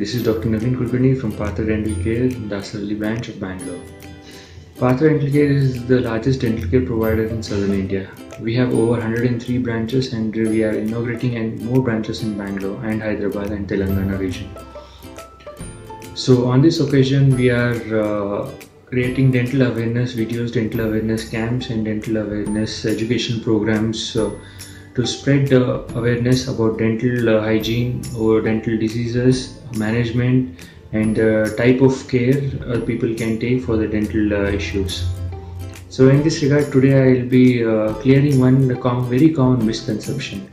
This is Dr. Naveen Kulkarni from Partha Dental Care, Dasarahalli branch of Bangalore. Partha Dental Care is the largest dental care provider in southern India. We have over 103 branches and we are inaugurating and more branches in Bangalore and Hyderabad and Telangana region. So on this occasion, we are uh, creating dental awareness videos, dental awareness camps, and dental awareness education programs uh, to spread uh, awareness about dental uh, hygiene or dental diseases, management, and uh, type of care uh, people can take for the dental uh, issues. So in this regard, today I will be clearing one com very common misconception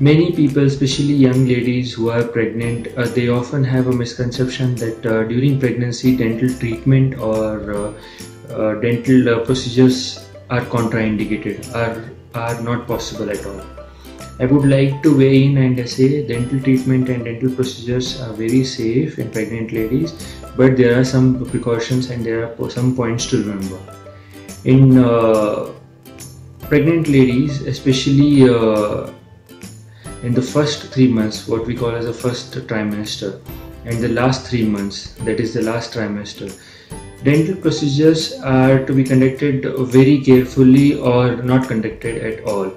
many people especially young ladies who are pregnant uh, they often have a misconception that uh, during pregnancy dental treatment or uh, uh dental uh, procedures are contraindicated are are not possible at all i would like to weigh in and say dental treatment and dental procedures are very safe in pregnant ladies but there are some precautions and there are some points to remember in uh, pregnant ladies especially in the first three months, what we call as the first trimester, and the last three months, that is the last trimester. Dental procedures are to be conducted very carefully or not conducted at all.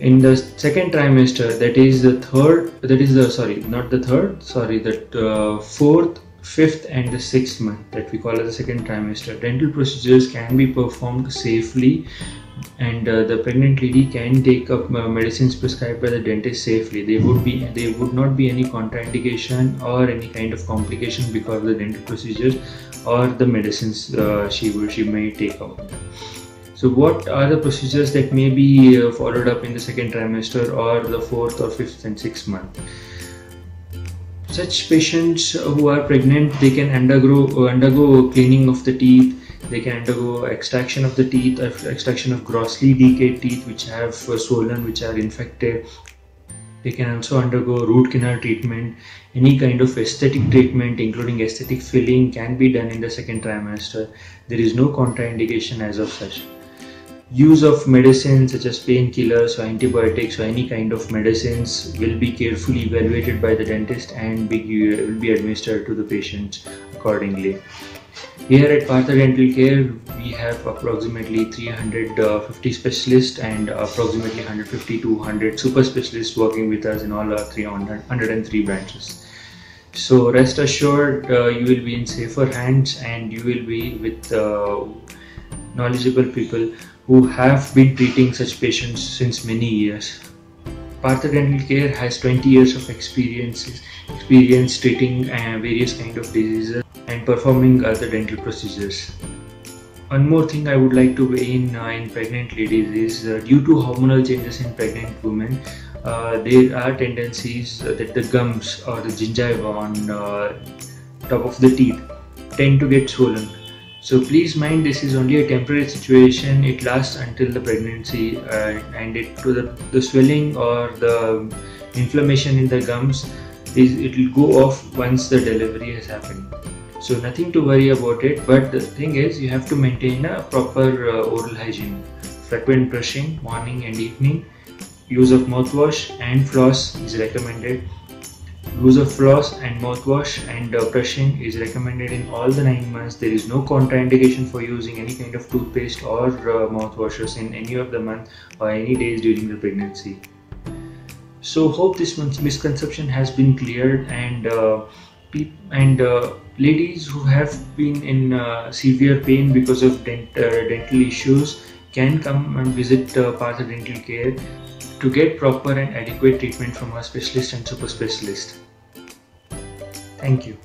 In the second trimester, that is the third, that is the sorry, not the third, sorry, the uh, fourth, fifth, and the sixth month that we call as the second trimester, dental procedures can be performed safely and uh, the pregnant lady can take up uh, medicines prescribed by the dentist safely. They would be there would not be any contraindication or any kind of complication because of the dental procedures or the medicines uh, she would she may take out so what are the procedures that may be uh, followed up in the second trimester or the fourth or fifth and sixth month? Such patients who are pregnant they can undergo undergo cleaning of the teeth they can undergo extraction of the teeth, extraction of grossly decayed teeth which have uh, swollen, which are infected. They can also undergo root canal treatment. Any kind of aesthetic treatment, including aesthetic filling, can be done in the second trimester. There is no contraindication as of such. Use of medicines such as painkillers or antibiotics or any kind of medicines will be carefully evaluated by the dentist and be, will be administered to the patient accordingly. Here at Partha Dental Care, we have approximately 350 specialists and approximately 150 to 100 super specialists working with us in all our 303 branches. So rest assured, uh, you will be in safer hands and you will be with uh, knowledgeable people who have been treating such patients since many years. Partha Dental Care has 20 years of experience, experience treating uh, various kind of diseases and performing other dental procedures. One more thing I would like to weigh in uh, in pregnant ladies is uh, due to hormonal changes in pregnant women, uh, there are tendencies that the gums or the gingiva on uh, top of the teeth tend to get swollen. So please mind this is only a temporary situation. It lasts until the pregnancy uh, and it the, the swelling or the inflammation in the gums is it will go off once the delivery has happened so nothing to worry about it but the thing is you have to maintain a proper uh, oral hygiene. Frequent brushing morning and evening use of mouthwash and floss is recommended. Use of floss and mouthwash and uh, brushing is recommended in all the 9 months. There is no contraindication for using any kind of toothpaste or uh, mouthwashes in any of the month or any days during the pregnancy. So hope this misconception has been cleared and uh, and uh, ladies who have been in uh, severe pain because of dent, uh, dental issues can come and visit uh, Partha Dental Care to get proper and adequate treatment from a specialist and super specialist. Thank you.